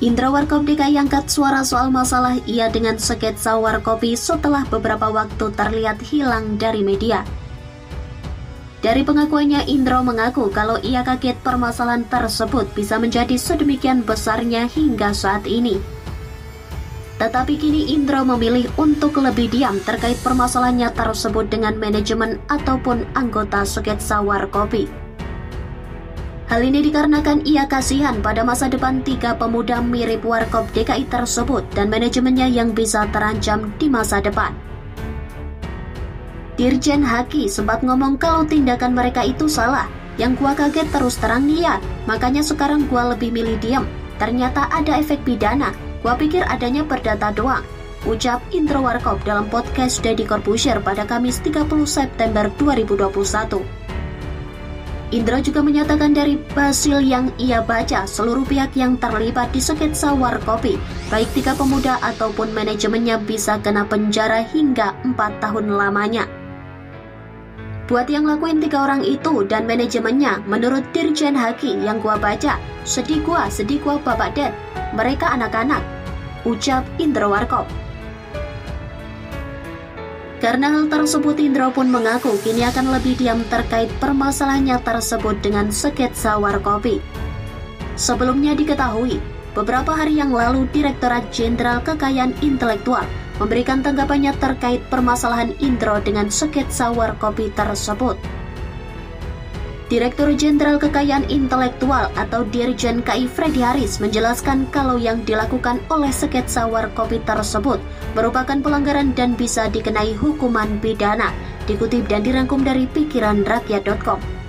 Indra Warkop DKI angkat suara soal masalah ia dengan sketsa Warkopi setelah beberapa waktu terlihat hilang dari media. Dari pengakuannya, Indro mengaku kalau ia kaget permasalahan tersebut bisa menjadi sedemikian besarnya hingga saat ini. Tetapi kini Indro memilih untuk lebih diam terkait permasalahannya tersebut dengan manajemen ataupun anggota sketsa Warkopi. Hal ini dikarenakan ia kasihan pada masa depan tiga pemuda mirip Warkop DKI tersebut dan manajemennya yang bisa terancam di masa depan. Dirjen Haki sempat ngomong kalau tindakan mereka itu salah. Yang gua kaget terus terang ya, makanya sekarang gua lebih milih diam. Ternyata ada efek pidana. Gua pikir adanya perdata doang. Ucap Intro Warkop dalam podcast Deddy Corbuzier pada Kamis 30 September 2021. Indra juga menyatakan dari hasil yang ia baca, seluruh pihak yang terlibat di sketsa Warkopi, baik tiga pemuda ataupun manajemennya bisa kena penjara hingga empat tahun lamanya. Buat yang lakuin tiga orang itu dan manajemennya, menurut Dirjen Haki yang gua baca, sedih gua, sedih gua Bapak Ded, mereka anak-anak, ucap Indra Warkop. Karena hal tersebut Indro pun mengaku kini akan lebih diam terkait permasalahannya tersebut dengan sketsa Warkopi. Sebelumnya diketahui, beberapa hari yang lalu Direktorat Jenderal Kekayaan Intelektual memberikan tanggapannya terkait permasalahan Indro dengan sketsa Warkopi tersebut. Direktur Jenderal Kekayaan Intelektual atau Dirjen KI Freddy Haris menjelaskan kalau yang dilakukan oleh sketsa warkopi tersebut merupakan pelanggaran dan bisa dikenai hukuman pidana. Dikutip dan dirangkum dari pikiranrakyat.com.